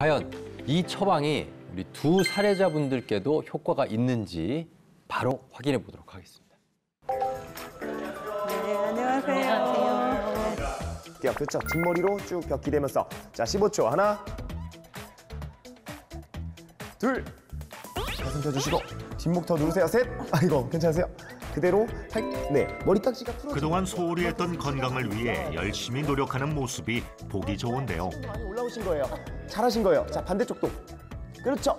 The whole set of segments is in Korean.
과연 이 처방이 우리 두 사례자분들께도 효과가 있는지 바로 확인해 보도록 하겠습니다. 네, 안녕하세요. 야, 그렇죠. 뒷머리로 쭉 벽 기대면서 자 15초 하나 둘 가슴 펴주시고 뒷목 더 누르세요 셋 아이고 괜찮으세요 그대로 팔, 네 머리 딱지가 풀어 그동안 소홀히 했던 건강을 위해 열심히 노력하는 모습이 보기 좋은데요. 올라오신 거예요 잘하신 거예요 자 반대쪽도 그렇죠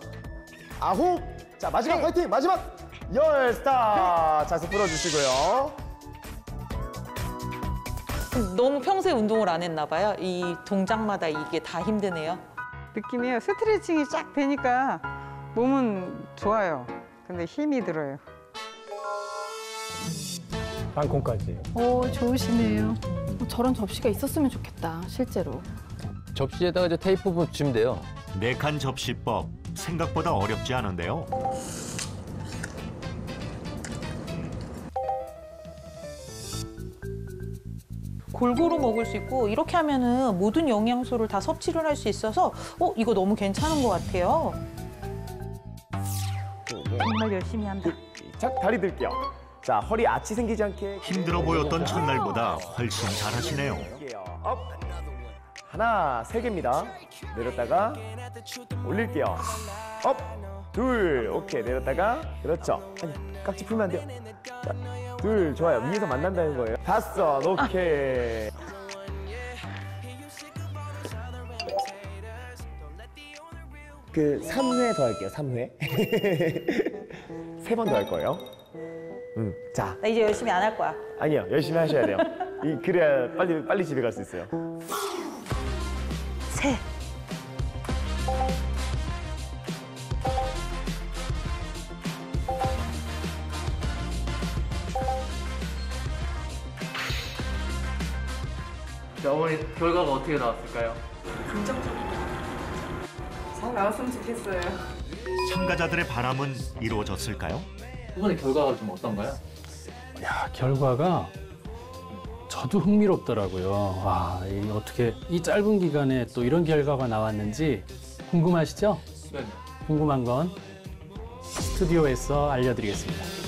아홉 자 마지막 화이팅 마지막 열 스타 자세 풀어주시고요 너무 평소에 운동을 안 했나 봐요. 이 동작마다 이게 다 힘드네요. 느낌이에요. 스트레칭이 쫙 되니까 몸은 좋아요. 근데 힘이 들어요. 땅콩까지. 오, 좋으시네요. 어, 저런 접시가 있었으면 좋겠다, 실제로. 접시에다가 이제 테이프 붙이면 돼요. 네칸 접시법 생각보다 어렵지 않은데요. 골고루 먹을 수 있고 이렇게 하면은 모든 영양소를 다 섭취를 할 수 있어서 어 이거 너무 괜찮은 것 같아요. 정말 열심히 한다. 자 다리 들게요 자 허리 아치 생기지 않게 힘들어 보였던 첫날보다 훨씬 잘하시네요. 업. 하나, 세 개입니다. 내렸다가 올릴게요. 업. 둘, 오케이. 내렸다가 그렇죠. 아니, 깍지 풀면 안 돼요. 자, 둘, 좋아요. 위에서 만난다는 거예요. 다섯, 오케이. 그 3회 더 할게요. 3회. 세 번 더 할 거예요. 음, 자, 나 이제 열심히 안 할 거야. 아니요 열심히 하셔야 돼요. 이 그래야 빨리 빨리 집에 갈 수 있어요. 세. 자, 어머니 결과가 어떻게 나왔을까요? 잘 나왔으면 좋겠어요. 참가자들의 바람은 이루어졌을까요? 이번에 결과가 좀 어떤가요? 야, 결과가 저도 흥미롭더라고요. 와, 이 어떻게 이 짧은 기간에 또 이런 결과가 나왔는지 궁금하시죠? 네. 궁금한 건 스튜디오에서 알려드리겠습니다.